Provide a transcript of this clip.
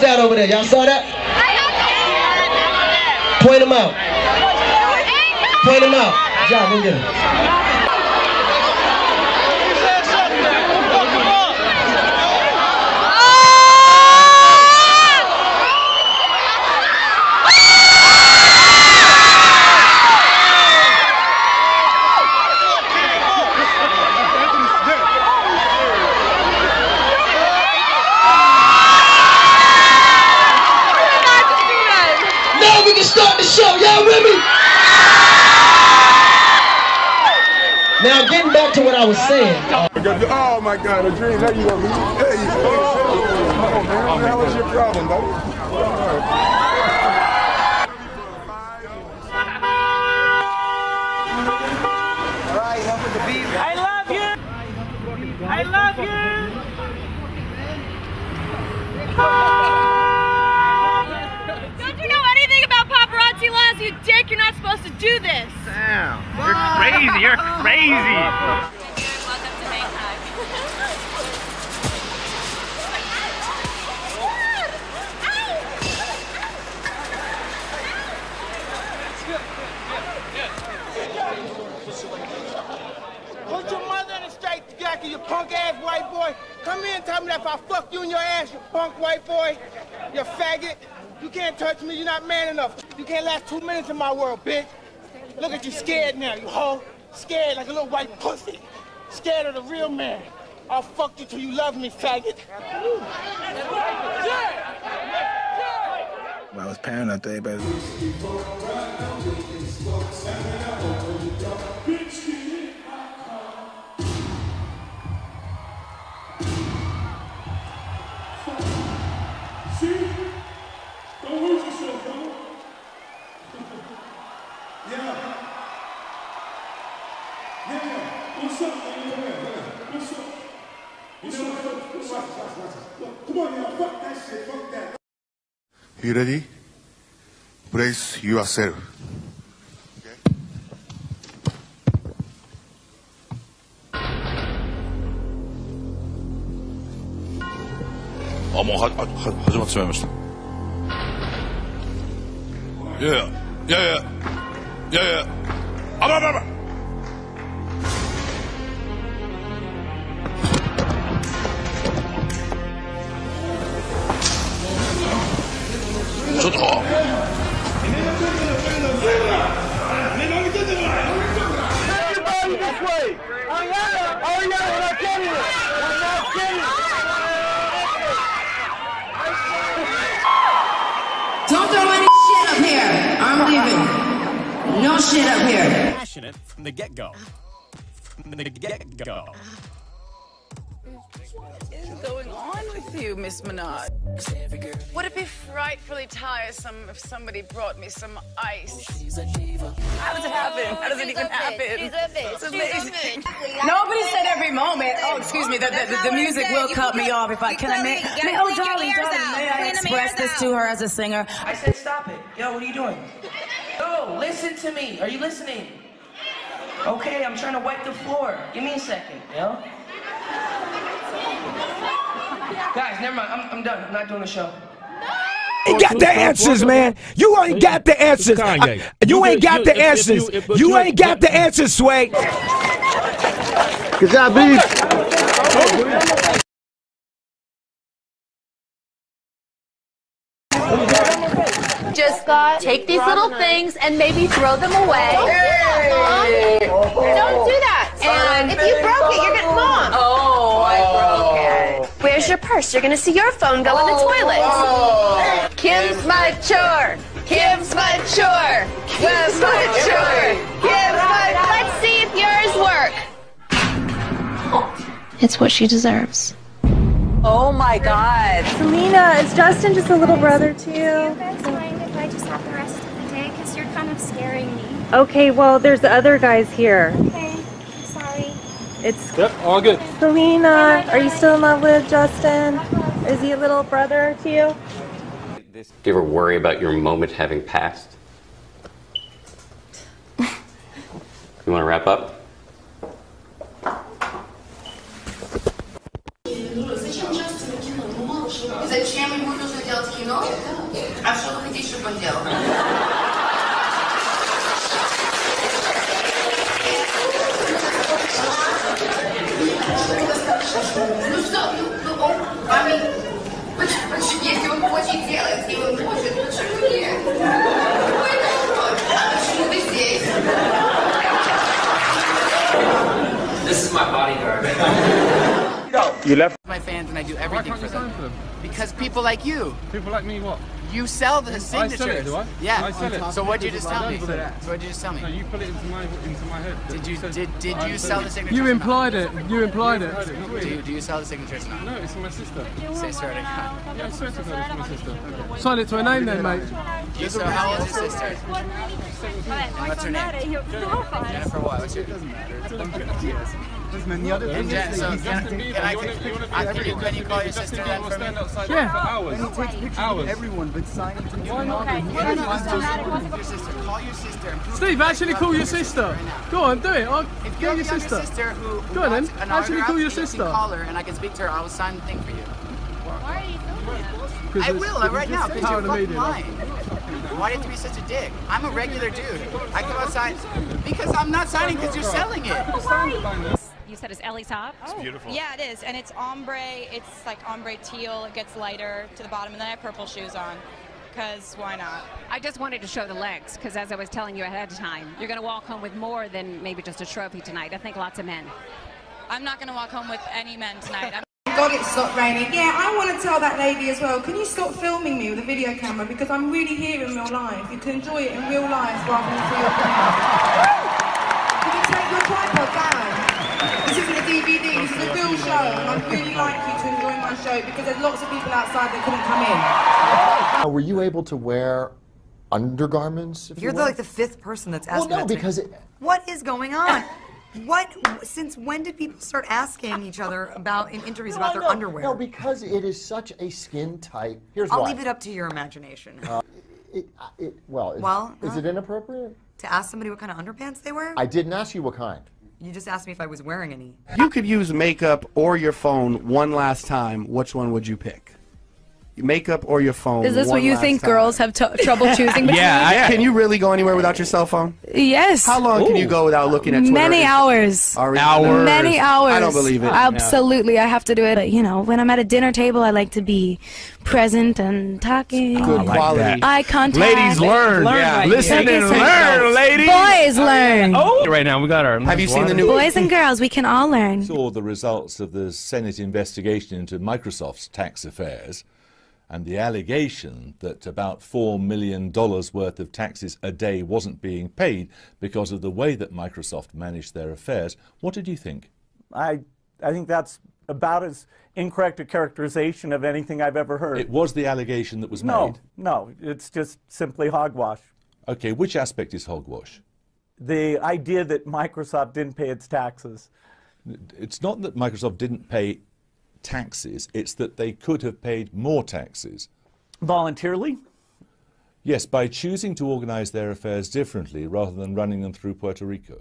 hands down over there. Y'all saw that? Point them out. Point them out. John, go get him. Now we can start the show. Y'all with me? Now getting back to what I was saying. uh, Oh my God, a dream. There you go. There you go. Come on, man. What the hell is your problem, buddy? I love you. I love you. Don't you know anything about paparazzi laws, you dick? You're not supposed to do this. Damn. You're crazy. You're crazy. Put your mother in a straight jacket, you punk ass white boy. Come here and tell me that if I fuck you in your ass, you punk white boy, you faggot. You can't touch me, you're not man enough. You can't last two minutes in my world, bitch. Look at you scared now, you hoe. Scared like a little white pussy. Scared of the real man. I'll fuck you till you love me, faggot. I was paranoid today, but Don't hurt yourself, bro. yeah. You ready? Brace yourself. あ、もうは、は、始まってしまいました。いやいや、いやいや、いやいや、あばあば。No shit up here. passionate from the get go. From the get go. What is going on with you, Miss Minaj? Would it be frightfully tiresome if somebody brought me some ice? How does it happen? How does it even happen? It's amazing. Nobody said every moment. Oh, excuse me. The, the, the, the music will cut me off if I can. Oh, I may, may, oh, darling, darling, may I express this to her as a singer? I said stop it. Yo, what are you doing? Yo, listen to me. Are you listening? Okay, I'm trying to wipe the floor. Give me a second, yo. Guys, never mind. I'm, I'm done. I'm not doing the show. ain't got the answers, man. You ain't got the answers. I- you You ain't got the if- if answers. you- if- but You you- ain't got the answers, Sway. Good job, B. Just got. take these little things and maybe throw them away. Don't do that. And if you broke it, you're gonna mom. Oh, I broke it. Where's your purse? You're gonna see your phone go in the toilet. Kim's my chore. Kim's my chore. Kim's my chore. Kim's my. Let's see if yours work. It's what she deserves. Oh my God. Selena, is Justin just a little brother to you? That's fine if I just have the rest of the day because you're kind of scaring me. Okay, well, there's the other guys here. Okay, I'm sorry. It's Yep, all good. Selena. Are you still in love with Justin? Is he a little brother to you? Do you ever worry about your moment having passed? you want to wrap up? Is my bodyguard. You left. my fans and I do everything can't for you them. sign for them? Because people like you. People like me, what? You sell the I sell it, do I? Yeah. I sell it. So what'd you just tell me? So what'd you just tell me? No, you put it into my into my head. Did you did did you sell the signatures? You implied it. You implied it. Do you, do you sell the signatures or not? No, it's my sister. Sister to God. Yeah, I swear to God, it's my sister. Sign it to her name then, mate. You, so how old is your sister? What's her name? Jennifer what? What's your? Doesn't matter. And the other And Jen, so can, can I, can, can, you, can you call your sister then for me? Yeah. For hours. And he takes pictures hours. of everyone, but signing to Why not? No, no, no, it's just your sister. Call your sister. Steve, actually call your sister. Go on, do it. I'll If you get have your sister. sister who, who Go on then. wants an Actually autograph, call your you can sister. call her and I can speak to her. I will sign the thing for you. Why are you filming it? 'Cause I will uh, right now because you're fucking lying. Why do you have to be such a dick? I'm a regular dude. I come outside because I'm not signing because you're selling it. You said it's Ellie top? It's beautiful. Yeah, it is, and it's ombre. It's like ombre teal. It gets lighter to the bottom, and then I have purple shoes on. Cause why not? I just wanted to show the legs because, as I was telling you ahead of time, you're going to walk home with more than maybe just a trophy tonight. I think lots of men. I'm not gonna walk home with any men tonight. I'm God, it stopped raining. Yeah, I want to tell that lady as well. Can you stop filming me with a video camera because I'm really here in real life. You can enjoy it in real life rather than through your camera. Can you take your tripod down? This isn't a DVD. This is a real show, and I'd really like you to enjoy my show because there's lots of people outside that couldn't come in. Now, were you able to wear undergarments? If You're you the, like the fifth person that's Well, no, that to me. because it- What is going on? What? Since when did people start asking each other about in interviews about their no, underwear? No, because it is such a skin tight. Here's I'll why. leave it up to your imagination. Uh, it, it, well, is, Well, is uh, it inappropriate? to ask somebody what kind of underpants they wear? I didn't ask you what kind. You just asked me if I was wearing any. You could use makeup or your phone one last time. Which one would you pick? Makeup or your phone? Is this one what you think time. girls have t- trouble choosing? Yeah, I, can you really go anywhere without your cell phone? Yes. How long can you go without looking at Twitter? Many hours. Hours. Many hours. I don't believe it. Absolutely, I have to do it. But, you know, when I'm at a dinner table, I like to be present and talking. Good quality. Eye contact. Ladies learn. Yeah. Listen Thank and you learn, ladies. Boys oh, learn. Oh, right now we got our. Have you seen the new? Boys and girls, we can all learn. saw the results of the Senate investigation into Microsoft's tax affairs and the allegation that about $4 million worth of taxes a day wasn't being paid because of the way that Microsoft managed their affairs. What did you think? I, I think that's about as incorrect a characterization of anything I've ever heard. It was the allegation that was no, made. no, it's just simply hogwash. Okay, which aspect is hogwash? The idea that Microsoft didn't pay its taxes. It's not that Microsoft didn't pay taxes, it's that they could have paid more taxes. Voluntarily? Yes, by choosing to organize their affairs differently rather than running them through Puerto Rico.